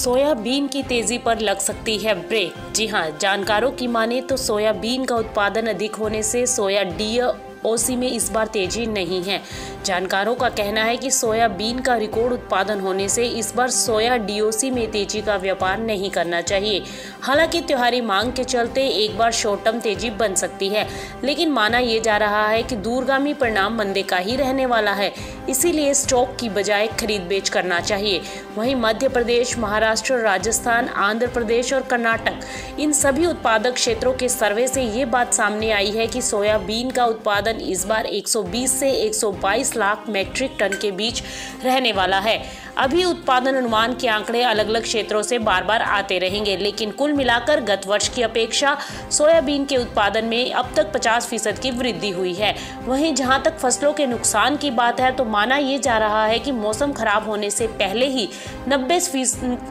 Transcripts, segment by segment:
Soybean की तेज़ी पर लग सकती है ब्रेक। जी हाँ जानकारों की माने तो सोयाबीन का उत्पादन अधिक होने से सोया डी ओसी में इस बार तेज़ी नहीं है। जानकारों का कहना है कि सोयाबीन का रिकॉर्ड उत्पादन होने से इस बार सोया डीओसी में तेज़ी का व्यापार नहीं करना चाहिए। हालाँकि त्योहारी मांग के चलते एक बार शॉर्ट टर्म तेज़ी बन सकती है, लेकिन माना यह जा रहा है कि दूरगामी परिणाम मंदे का ही रहने वाला है। इसीलिए स्टॉक की बजाय खरीद बेच करना चाहिए। वहीं मध्य प्रदेश, महाराष्ट्र, राजस्थान, आंध्र प्रदेश और कर्नाटक, इन सभी उत्पादक क्षेत्रों के सर्वे से ये बात सामने आई है कि सोयाबीन का उत्पादन इस बार 120 से 122 लाख मैट्रिक टन के बीच रहने वाला है। अभी उत्पादन अनुमान के आंकड़े अलग अलग क्षेत्रों से बार बार आते रहेंगे, लेकिन कुल मिलाकर गत वर्ष की अपेक्षा सोयाबीन के उत्पादन में अब तक 50 फ़ीसद की वृद्धि हुई है। वहीं जहाँ तक फ़सलों के नुकसान की बात है तो माना ये जा रहा है कि मौसम खराब होने से पहले ही नब्बे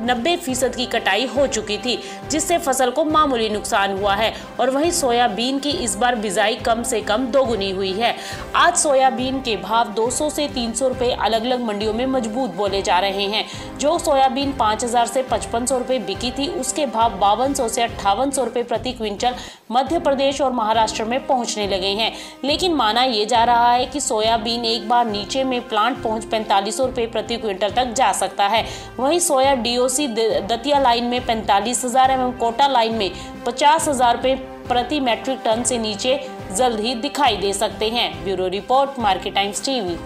नब्बे फ़ीसद की कटाई हो चुकी थी, जिससे फ़सल को मामूली नुकसान हुआ है और वहीं सोयाबीन की इस बार बिजाई कम से कम दोगुनी हुई है। आज सोयाबीन के भाव 200 से 300 रुपए अलग अलग मंडियों में मज़बूत बोले जा रहे हैं। जो सोयाबीन 5000 से पचपन सौ रुपए बिकी थी, उसके भाव बावन सौ अट्ठावन सौ प्रति क्विंटल मध्य प्रदेश और महाराष्ट्र में पहुँचने लगे हैं। लेकिन माना यह जा रहा है कि सोयाबीन एक बार नीचे में प्लांट पहुँच पैंतालीस सौ प्रति क्विंटल तक जा सकता है। वहीं सोया डीओसी दतिया लाइन में पैंतालीस हज़ार एवं कोटा लाइन में पचास हज़ार रुपए प्रति मैट्रिक टन से नीचे जल्द ही दिखाई दे सकते हैं। Bureau report, Market Times TV.